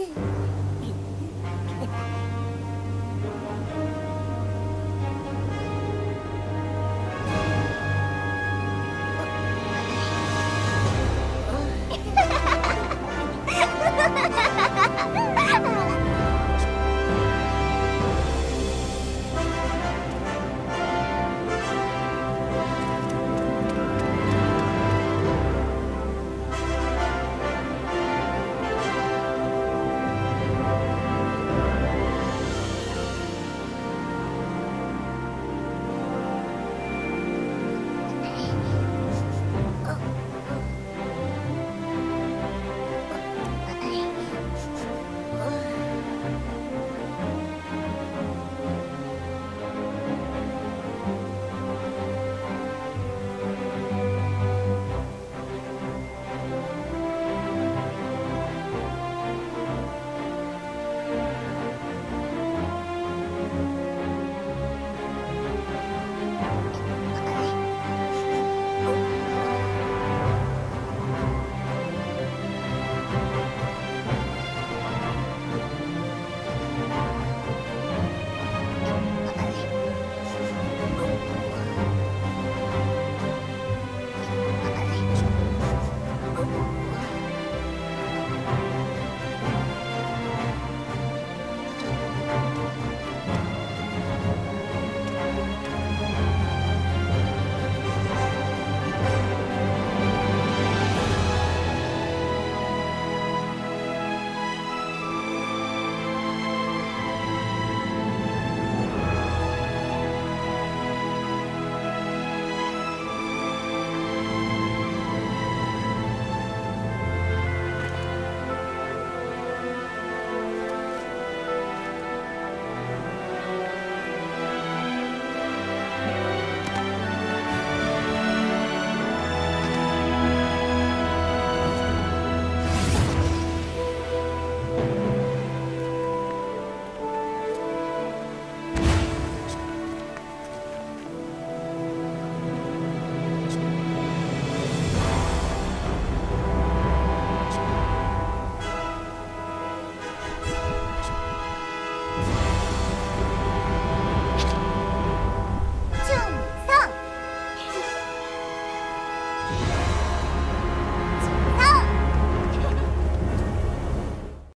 Okay.